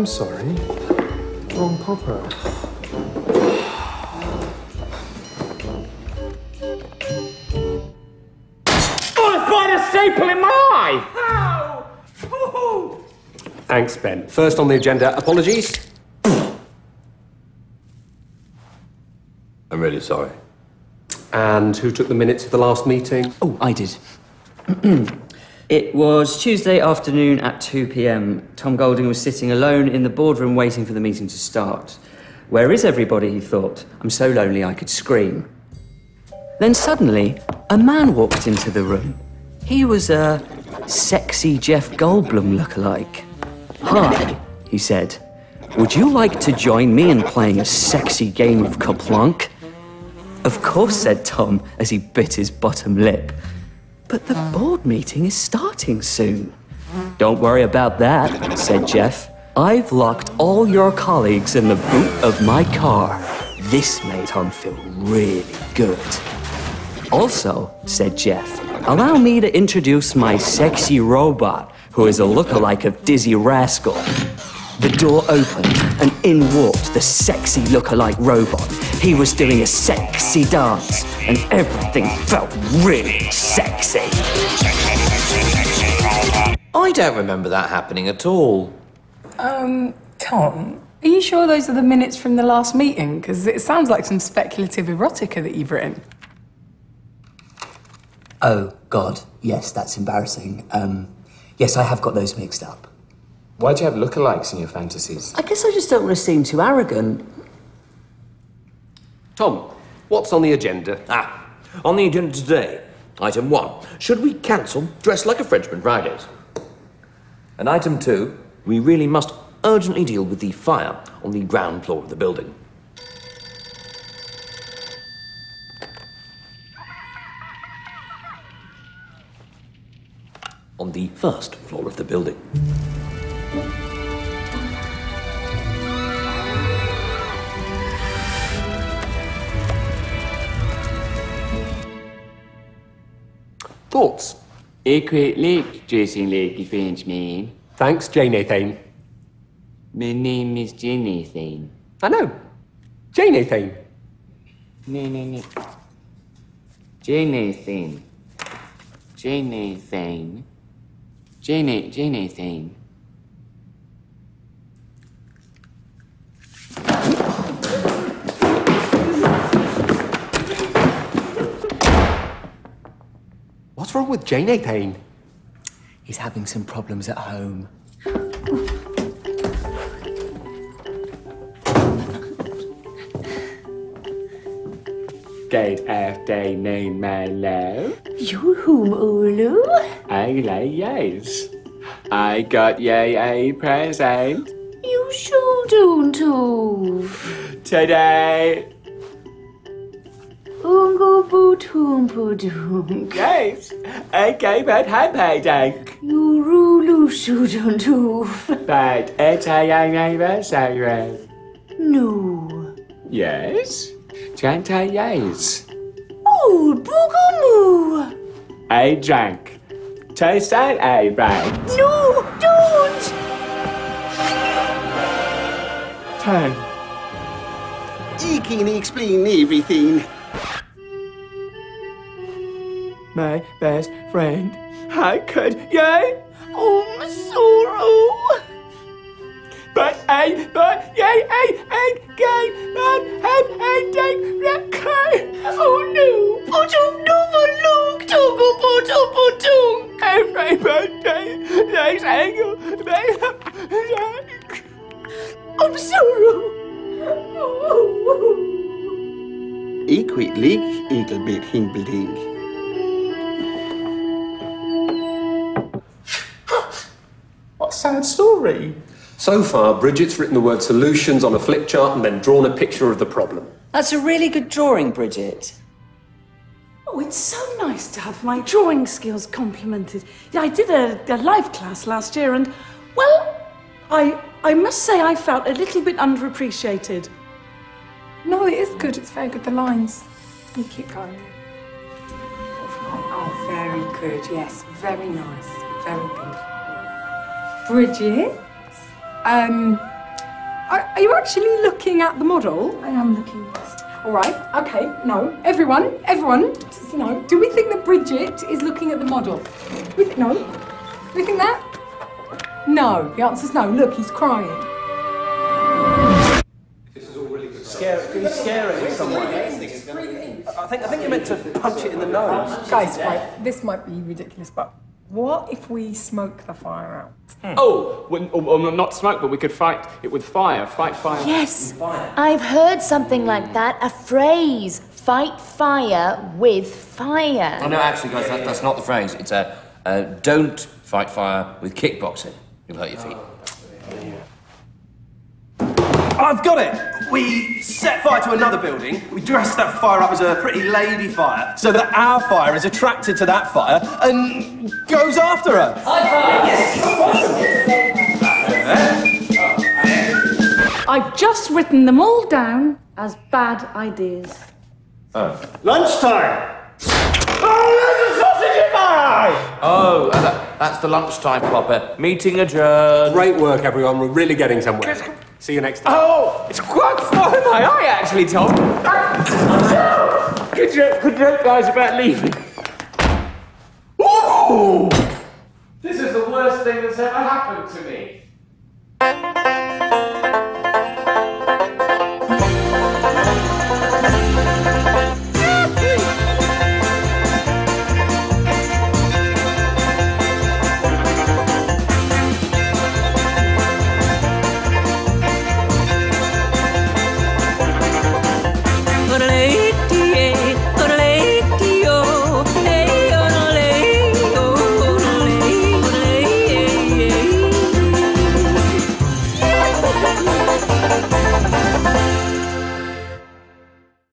I'm sorry. Wrong popper. Oh, I find a staple in my eye! How? Thanks, Ben. First on the agenda, apologies. I'm really sorry. And who took the minutes of the last meeting? Oh, I did. it was Tuesday afternoon at 2 pm. Tom Golding was sitting alone in the boardroom waiting for the meeting to start. Where is everybody, he thought. I'm so lonely I could scream. Then suddenly, a man walked into the room. He was a sexy Jeff Goldblum lookalike. Hi, he said. Would you like to join me in playing a sexy game of KerPlunk? Of course, said Tom as he bit his bottom lip. But the ah. board meeting is starting soon. Don't worry about that, said Jeff. I've locked all your colleagues in the boot of my car. This made Tom feel really good. Also, said Jeff, allow me to introduce my sexy robot, who is a lookalike of Dizzee Rascal. The door opened, and in walked the sexy lookalike robot. He was doing a sexy dance, and everything felt really sexy. I don't remember that happening at all. Um, Tom, are you sure those are the minutes from the last meeting? Because it sounds like some speculative erotica that you've written. Oh, God, yes, that's embarrassing. Um, yes, I have got those mixed up. Why do you have lookalikes in your fantasies? I guess I just don't want to seem too arrogant. Tom, what's on the agenda? Ah, on the agenda today, item one should we cancel Dress Like a Frenchman Fridays? And item two, we really must urgently deal with the fire on the ground floor of the building. On the first floor of the building. Thoughts? Weet leuk, Jason Lake Frenchman. Thanks, Jane Athane. My name is Jonathan. I know. Jane Athane. No, no, no. Jonathan. Jonathan. Jane, What's wrong with Jane Athane? He's having some problems at home. Good afternoon, my love. You whom, Ulu? I like yes. I got you a present You sure don't, too. today. Ungo bootum pudum. Yes, I gave eh? it happy tank. You rulu shouldn't too. But it's a young anniversary. No. Yes? Twenty years. Old boogaloo. I drank. Taste that, I right? No, don't. Ten. He can explain everything. My best friend. How could you? Oh, my um, sorrow. But I, but yay, I, I, gay, but have a day, record. Oh no. Bottom never look. Togo bottom um, bottom. Every birthday, next angle, I'm sorrow. Ik weet lig, egelbit hinbelding. What sad story. So far, Bridget's written the word solutions on a flip chart and then drawn a picture of the problem. That's a really good drawing, Bridget. Oh, it's so nice to have my drawing skills complimented. Yeah, I did a, a live class last year, and well, I I must say I felt a little bit underappreciated. No, it is good. It's very good. The lines. You keep going. Oh, very good. Yes, very nice. Very good. Bridget, um, Are, are you actually looking at the model? I am looking, yes. All right. Okay. No. Everyone. Everyone. No. Do we think that Bridget is looking at the model? We think no. Do we think that? No. The answer's no. Look, he's crying. This is all really good scare, scaring someone. I think I think you're meant to punch it in the nose. Guys, right. This might be ridiculous, but what if we smoke the fire out? Oh, well, oh, well, not smoke, but we could fight it with fire. Fight fire. Yes, I've heard something like that. A phrase: fight fire with fire. Oh, no, actually, guys, that, that's not the phrase. It's a uh, don't fight fire with kickboxing. You'll hurt your feet. I've got it! We set fire to another building, we dress that fire up as a pretty lady fire, so that our fire is attracted to that fire and goes after her. I've just written them all down as bad ideas. Oh. Lunchtime! Oh, uh, that, that's the lunchtime popper. Meeting adjourned. Great work, everyone. We're really getting somewhere. See you next time. Oh, it's quite far in my eye, actually, Tom. good joke, good joke, guys, about leaving. Ooh! This is the worst thing that's ever happened to me.